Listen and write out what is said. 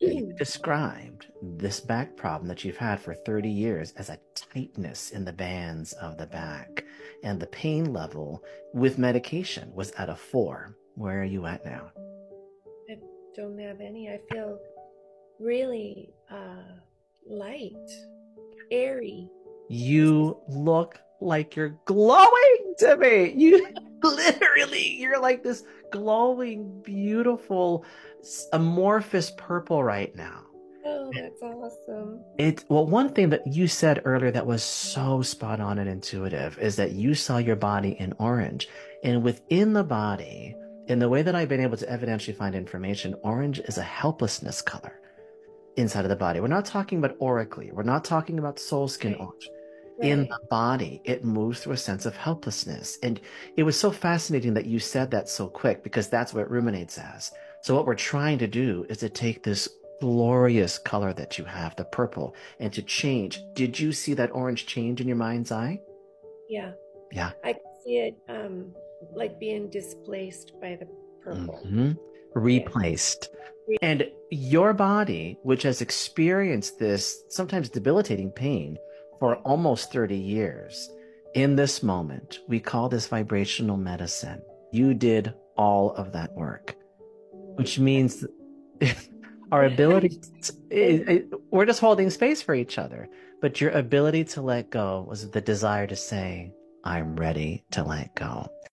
you described this back problem that you've had for 30 years as a tightness in the bands of the back. And the pain level with medication was at a four. Where are you at now? I don't have any. I feel really uh, light, airy. You look like you're glowing to me. You literally, you're like this glowing, beautiful, amorphous purple right now. Oh, that's awesome. It well, one thing that you said earlier that was so spot on and intuitive is that you saw your body in orange. And within the body, in the way that I've been able to evidentially find information, orange is a helplessness color inside of the body. We're not talking about aurically. We're not talking about soul skin right. orange. Right. In the body, it moves through a sense of helplessness. And it was so fascinating that you said that so quick because that's what it ruminates as. So what we're trying to do is to take this glorious color that you have, the purple, and to change. Did you see that orange change in your mind's eye? Yeah. Yeah. I see it um like being displaced by the purple. Mm-hmm. Replaced. Yeah. And your body, which has experienced this sometimes debilitating pain for almost 30 years, in this moment, we call this vibrational medicine. You did all of that work, which means our ability, to, it, it, we're just holding space for each other. But your ability to let go was the desire to say, I'm ready to let go.